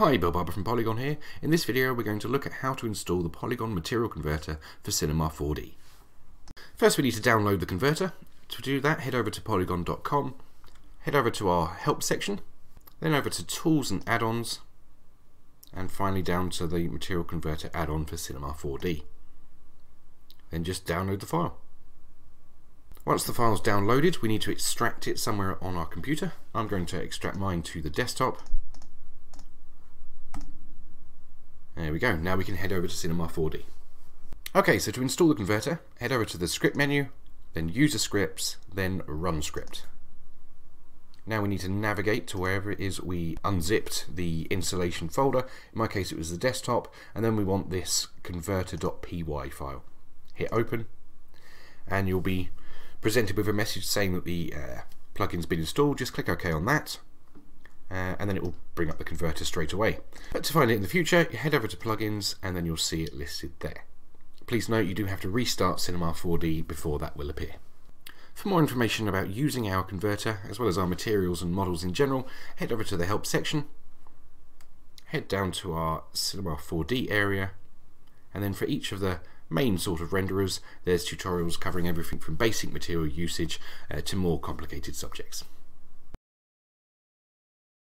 Hi, Bill Barber from Poliigon here. In this video we're going to look at how to install the Poliigon Material Converter for Cinema 4D. First we need to download the converter. To do that head over to poliigon.com, head over to our help section, then over to tools and add-ons, and finally down to the Material Converter add-on for Cinema 4D. Then just download the file. Once the file's downloaded, we need to extract it somewhere on our computer. I'm going to extract mine to the desktop There we go. Now we can head over to Cinema 4D. Okay, so to install the converter, head over to the script menu, then user scripts, then run script. Now we need to navigate to wherever it is we unzipped the installation folder. In my case it was the desktop, and then we want this converter.py file. Hit open, and you'll be presented with a message saying that the uh, plugin's been installed. Just click OK on that uh, and then it will bring up the converter straight away. But to find it in the future, head over to plugins and then you'll see it listed there. Please note you do have to restart Cinema 4D before that will appear. For more information about using our converter, as well as our materials and models in general, head over to the help section, head down to our Cinema 4D area, and then for each of the main sort of renderers, there's tutorials covering everything from basic material usage uh, to more complicated subjects.